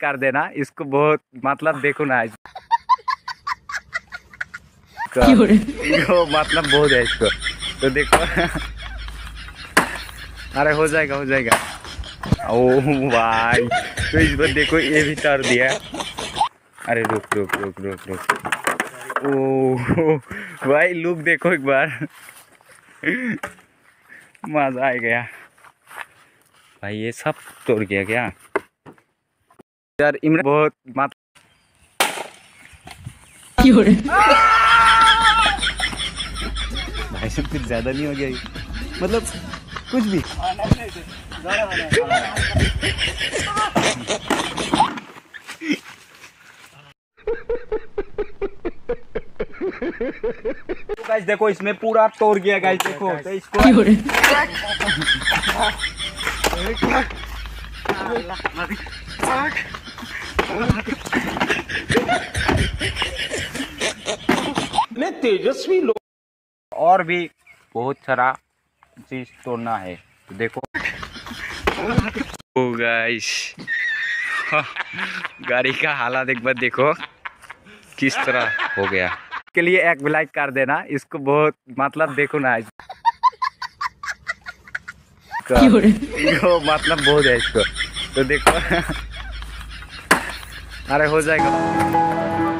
कर देना इसको बहुत मतलब देखो ना इसका मतलब बहुत है इसको। तो देखो। अरे हो जाएगा हो जाएगा। ओ भाई। तो इस बार देखो ये भी तर दिया। अरे रुक रुक रुक रुक रुक। ओ भाई लुक देखो एक बार। मज़ा आ गया। भाई ये सब तोड़ गया क्या? यार इमरान बहुत मत भाई सब कुछ ज़्यादा नहीं हो गया ये? मतलब कुछ भी। गाइस देखो इसमें पूरा तोड़ गया गाइस देखो तो इसको मैं तेजस्वी लोग और भी बहुत सारा चीज़ तोड़ना है। तो देखो। ओ गाइस गाड़ी का हालत एक बार देखो। किस तरह हो गया। के लिए एक लाइक कर देना। इसको बहुत मतलब देखो ना। इसका- यो मतलब बहुत है इसको। तो देखो। अरे हो जाएगा।